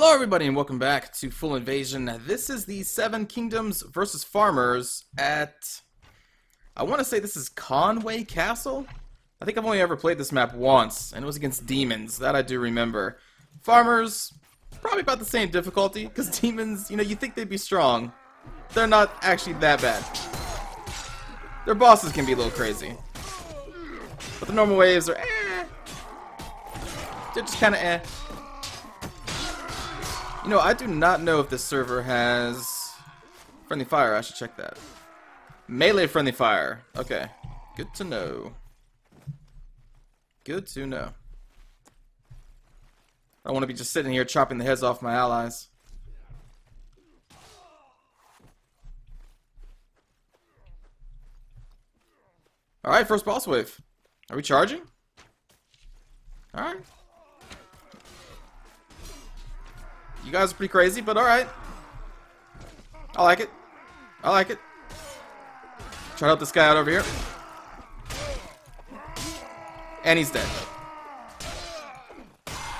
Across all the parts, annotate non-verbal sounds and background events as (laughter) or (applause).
Hello everybody and welcome back to Full Invasion. This is the Seven Kingdoms versus Farmers at... I want to say this is Conway Castle? I think I've only ever played this map once, and it was against demons. That I do remember. Farmers, probably about the same difficulty, because (laughs) demons, you know, you think they'd be strong. They're not actually that bad. Their bosses can be a little crazy. But the normal waves are eh. They're just kind of eh. You know, I do not know if this server has friendly fire. I should check that. Melee friendly fire. Okay. Good to know. Good to know. I don't want to be just sitting here chopping the heads off my allies. Alright, first boss wave. Are we charging? Alright. You guys are pretty crazy, but alright. I like it. I like it. Try to help this guy out over here. And he's dead.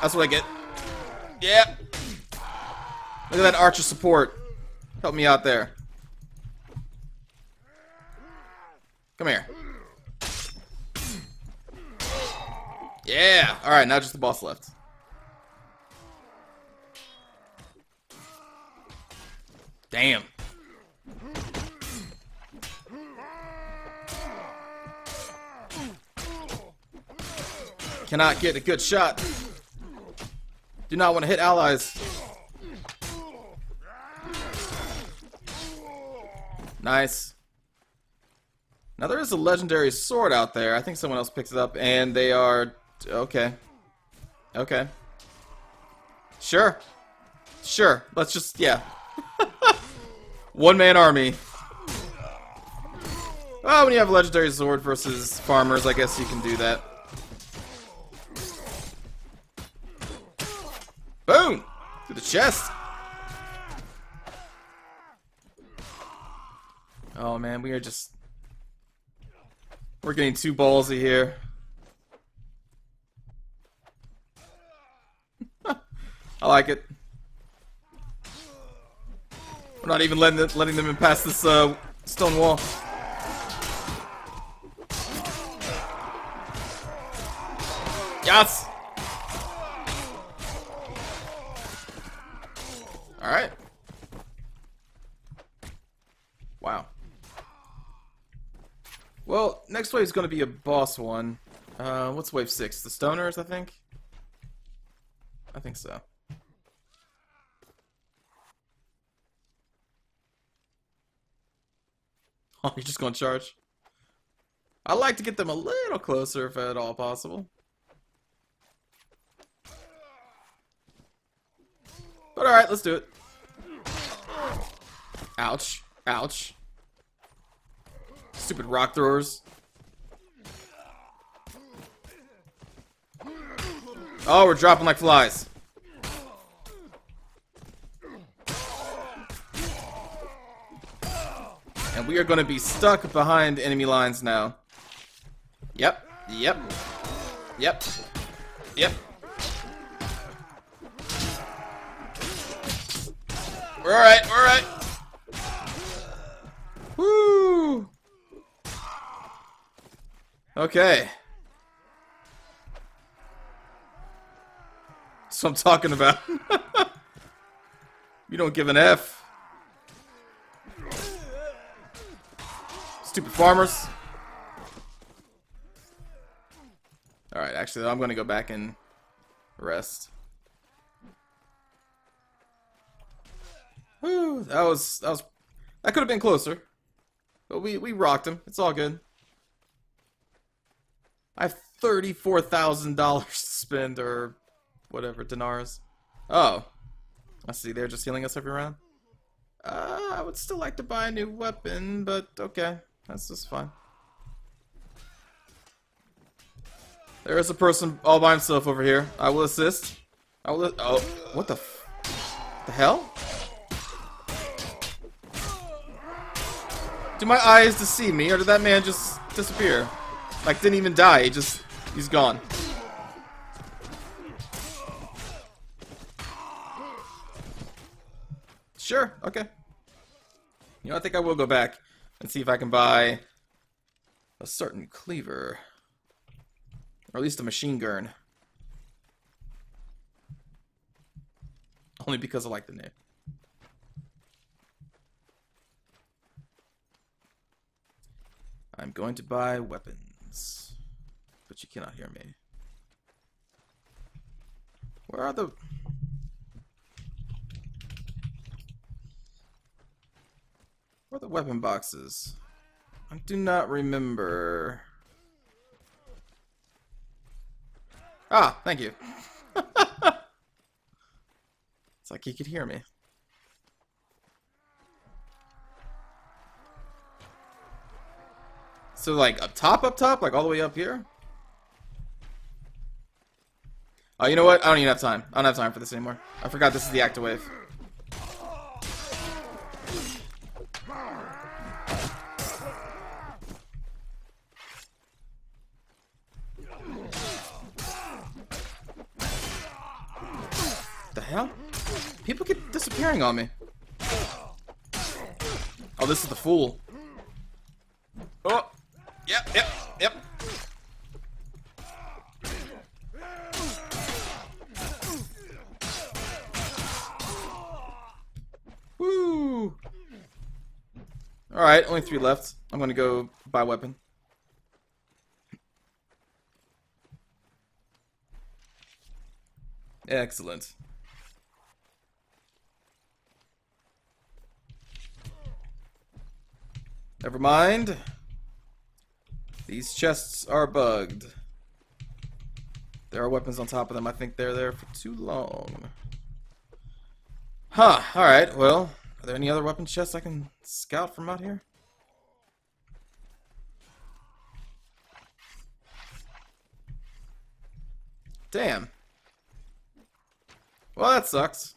That's what I get. Yeah. Look at that archer support. Help me out there. Come here. Yeah. Alright, now just the boss left. Damn. Cannot get a good shot. Do not want to hit allies. Nice. Now there is a legendary sword out there. I think someone else picked it up and they are... Okay. Okay. Sure. Sure. Let's just... Yeah. (laughs) One-man army. Oh, when you have legendary sword versus farmers, I guess you can do that. Boom! To the chest. Oh man, we are just... We're getting too ballsy here. (laughs) I like it. We're not even letting letting them in past this uh, stone wall. Yes. All right. Wow. Well, next wave is going to be a boss one. Uh, what's wave six? The stoners, I think. I think so. (laughs) Oh, you're just gonna charge? I like to get them a little closer if at all possible. But alright, let's do it. Ouch. Ouch. Stupid rock throwers. Oh, we're dropping like flies. And we are going to be stuck behind enemy lines now. Yep. Yep. Yep. Yep. We're alright, we're alright. Woo! Okay. That's what I'm talking about. (laughs) you don't give an F. Stupid farmers. Alright, actually, I'm going to go back and rest. Whew, that was, that was, that could have been closer. But we, we rocked him. It's all good. I have $34,000 to spend, or whatever, dinars. Oh. I see, they're just healing us every round. Uh, I would still like to buy a new weapon, but okay. That's just fine. There is a person all by himself over here. I will assist. I will. Oh, what the? the hell? Do my eyes deceive me, or did that man just disappear? Like, didn't even die. He just, he's gone. Sure, okay. You know, I think I will go back and see if I can buy a certain cleaver. Or at least a machine gun. Only because I like the name. I'm going to buy weapons. But you cannot hear me. Where are the... Where are the weapon boxes? I do not remember. Ah, thank you. (laughs) it's like he could hear me. So like up top, up top, like all the way up here? Oh, you know what? I don't even have time. I don't have time for this anymore. I forgot this is the active wave. The hell? People on me. Oh, this is the fool. Oh! Yep, yep, yep. Woo! Alright, only three left. I'm gonna go buy weapon. Excellent. Never mind. These chests are bugged. There are weapons on top of them. I think they're there for too long. Huh. Alright, well. Are there any other weapon chests I can scout from out here? Damn. Well, that sucks.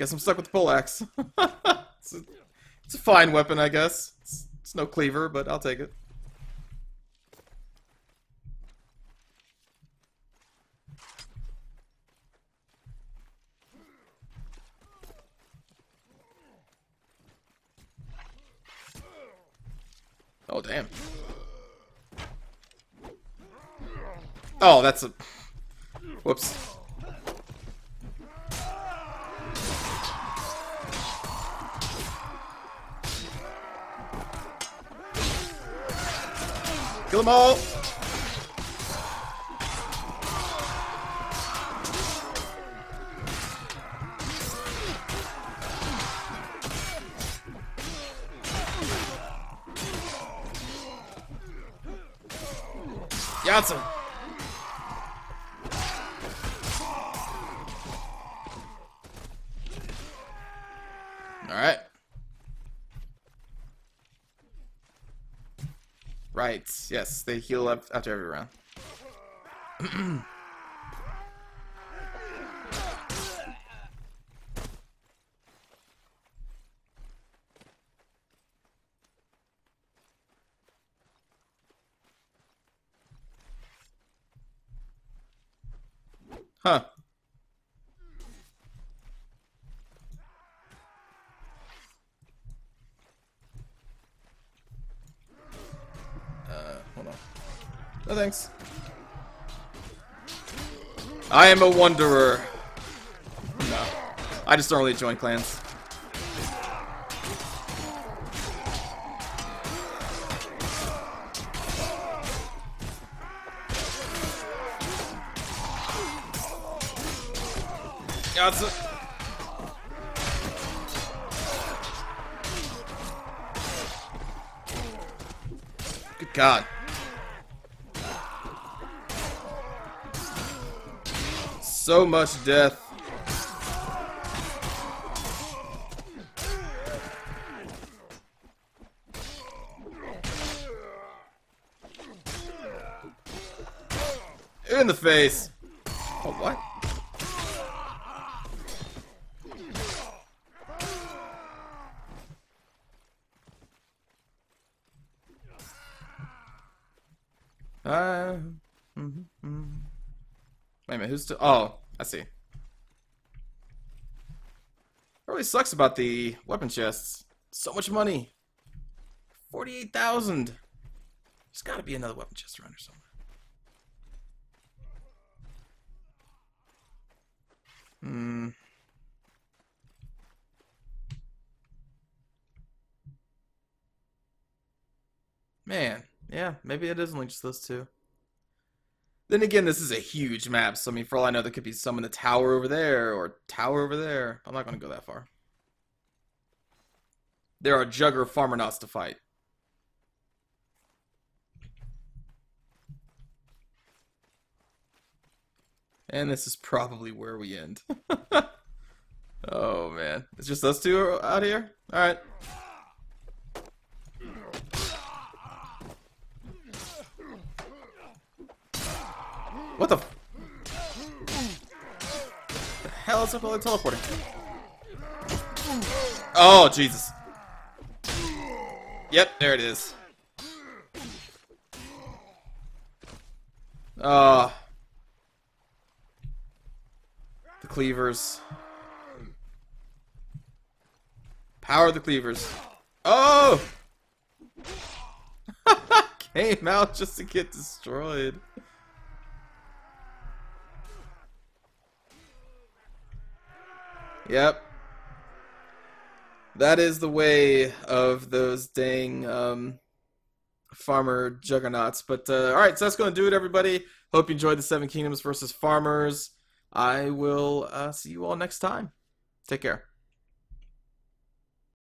Guess I'm stuck with the poleaxe. (laughs) it's, a, it's, a, fine weapon, I guess. It's, it's no cleaver, but I'll take it. Oh, damn. Oh, that's a... Whoops. Kill them all! Yatsa! Alright. Yes, they heal up after every round. (clears throat) huh. No thanks. I am a wanderer. No. I just don't really join clans. Yatsa. Good God. So much death. In the face. Oh, what? Uh, mm -hmm, mm -hmm. Wait a minute, who's still... Oh, I see. It really sucks about the weapon chests. So much money. 48,000. There's gotta be another weapon chest around here somewhere. Hmm. Man, yeah, maybe it is only just those two. Then again, this is a huge map, so I mean, for all I know, there could be some in the tower over there, or tower over there. I'm not going to go that far. There are Jugger Farmernauts to fight. And this is probably where we end. (laughs) oh, man. It's just us two out here? Alright. What the? the teleporting? Oh, Jesus. Yep, there it is. Ah. Uh, the cleavers. Power the cleavers. Oh! (laughs) Came out just to get destroyed. Yep. That is the way of those dang um, farmer juggernauts. But uh, all right, so that's going to do it, everybody. Hope you enjoyed the Seven Kingdoms versus Farmers. I will uh, see you all next time. Take care.